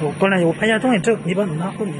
我过来，我拍下东西，这你把你拉后面。